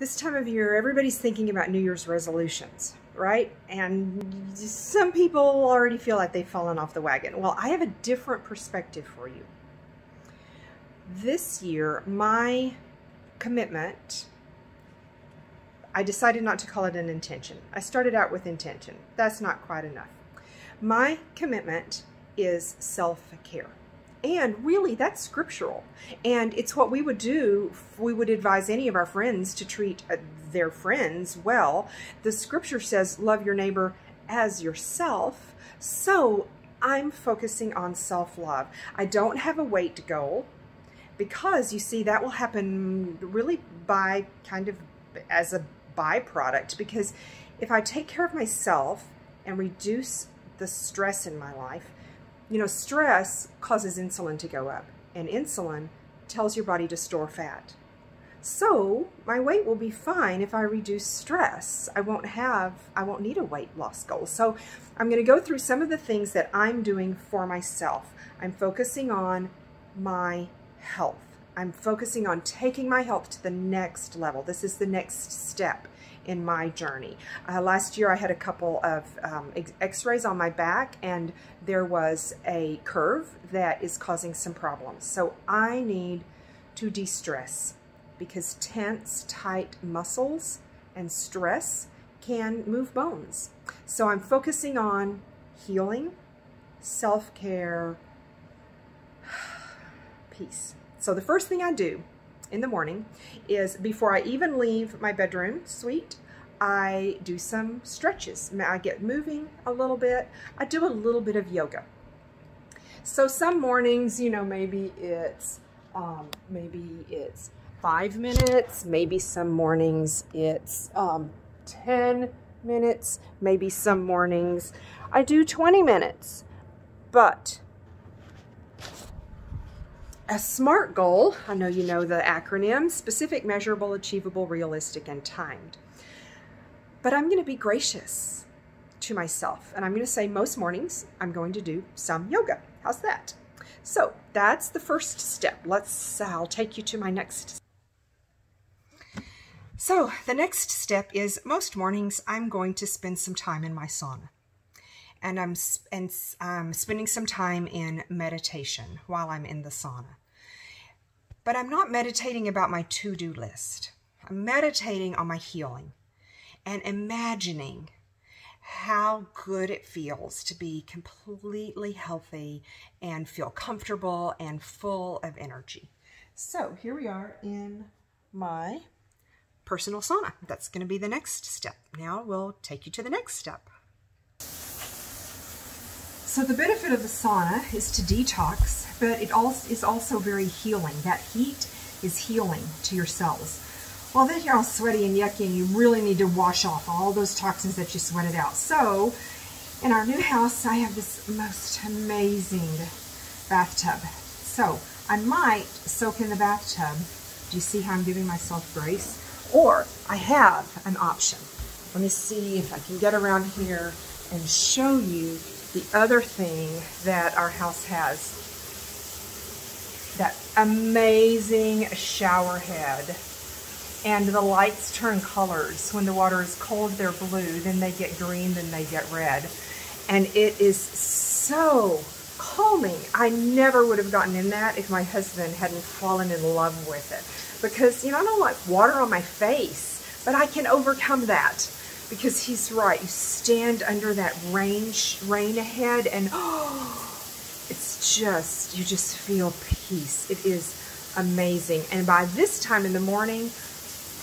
this time of year, everybody's thinking about New Year's resolutions, right? And some people already feel like they've fallen off the wagon. Well, I have a different perspective for you. This year, my commitment, I decided not to call it an intention. I started out with intention. That's not quite enough. My commitment is self-care. And really, that's scriptural. And it's what we would do. We would advise any of our friends to treat uh, their friends well. The scripture says, love your neighbor as yourself. So I'm focusing on self-love. I don't have a weight goal because you see that will happen really by kind of as a byproduct because if I take care of myself and reduce the stress in my life, you know, stress causes insulin to go up, and insulin tells your body to store fat. So my weight will be fine if I reduce stress. I won't have, I won't need a weight loss goal. So I'm going to go through some of the things that I'm doing for myself. I'm focusing on my health. I'm focusing on taking my health to the next level. This is the next step in my journey. Uh, last year I had a couple of um, x-rays on my back and there was a curve that is causing some problems. So I need to de-stress because tense, tight muscles and stress can move bones. So I'm focusing on healing, self-care, peace. So the first thing I do in the morning is before I even leave my bedroom suite, I do some stretches. I get moving a little bit. I do a little bit of yoga. So some mornings, you know, maybe it's um, maybe it's five minutes. Maybe some mornings it's um, 10 minutes. Maybe some mornings I do 20 minutes. But a SMART goal, I know you know the acronym, specific, measurable, achievable, realistic, and timed. But I'm going to be gracious to myself. And I'm going to say most mornings I'm going to do some yoga. How's that? So that's the first step. Let's, I'll take you to my next. So the next step is most mornings I'm going to spend some time in my sauna and I'm and um, spending some time in meditation while I'm in the sauna. But I'm not meditating about my to-do list. I'm meditating on my healing and imagining how good it feels to be completely healthy and feel comfortable and full of energy. So here we are in my personal sauna. That's going to be the next step. Now we'll take you to the next step. So the benefit of the sauna is to detox, but it also is also very healing. That heat is healing to your cells. Well, then you're all sweaty and yucky and you really need to wash off all those toxins that you sweated out. So in our new house, I have this most amazing bathtub. So I might soak in the bathtub. Do you see how I'm giving myself grace? Or I have an option. Let me see if I can get around here and show you the other thing that our house has, that amazing shower head. And the lights turn colors. When the water is cold, they're blue. Then they get green, then they get red. And it is so calming. I never would have gotten in that if my husband hadn't fallen in love with it. Because, you know, I don't like water on my face, but I can overcome that because he's right. You stand under that rain, rain ahead and oh, it's just, you just feel peace. It is amazing. And by this time in the morning,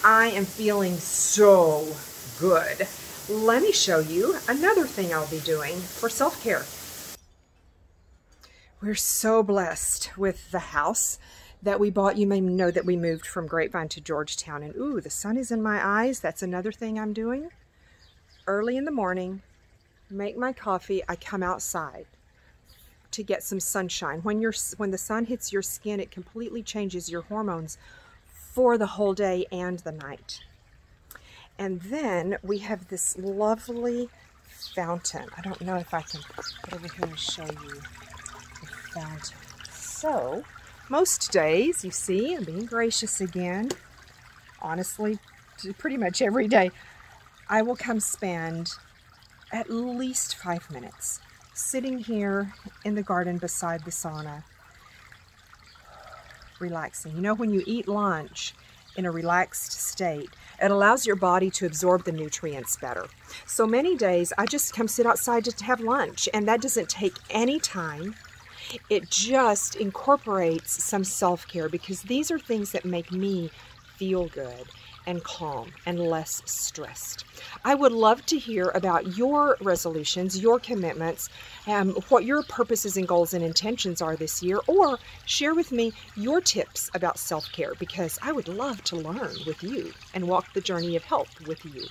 I am feeling so good. Let me show you another thing I'll be doing for self-care. We're so blessed with the house that we bought. You may know that we moved from Grapevine to Georgetown. And ooh, the sun is in my eyes. That's another thing I'm doing early in the morning, make my coffee, I come outside to get some sunshine. When, you when the sun hits your skin, it completely changes your hormones for the whole day and the night. And then we have this lovely fountain. I don't know if I can put over here and show you the fountain. So, most days, you see, I'm being gracious again. Honestly, pretty much every day, I will come spend at least five minutes sitting here in the garden beside the sauna, relaxing. You know, when you eat lunch in a relaxed state, it allows your body to absorb the nutrients better. So many days I just come sit outside to have lunch, and that doesn't take any time. It just incorporates some self care because these are things that make me feel good and calm and less stressed. I would love to hear about your resolutions, your commitments, um, what your purposes and goals and intentions are this year, or share with me your tips about self care because I would love to learn with you and walk the journey of health with you.